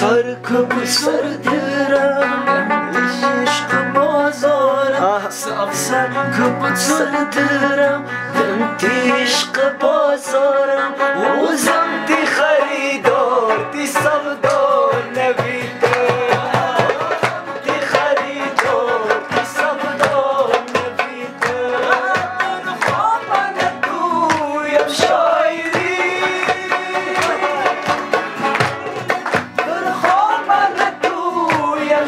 kapı sardıram İşk bozarım Saf sar kapı sardıram Dönti işk bozarım. Uzam ti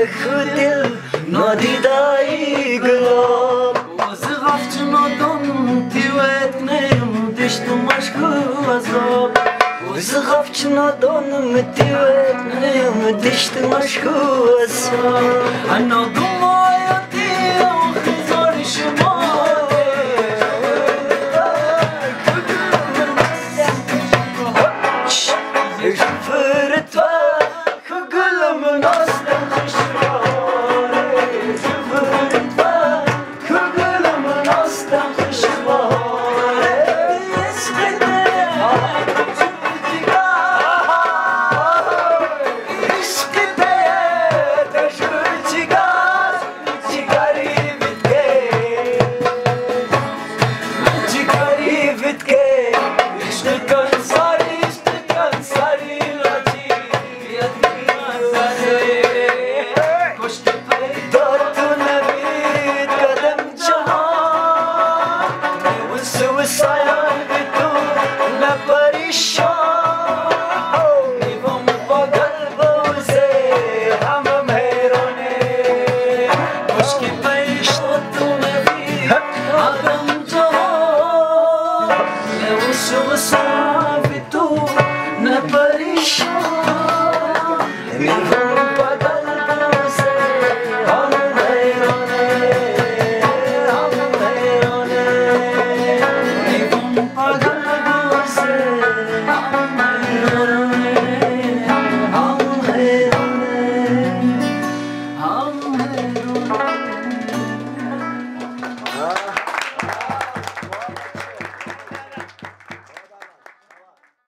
نهال دخدل نادیدای گلاب وزغفت ندم تیوت نیم دشتم عشق و عذاب وزغفت ندم تیوت نیم دشتم عشق و عذاب suicide.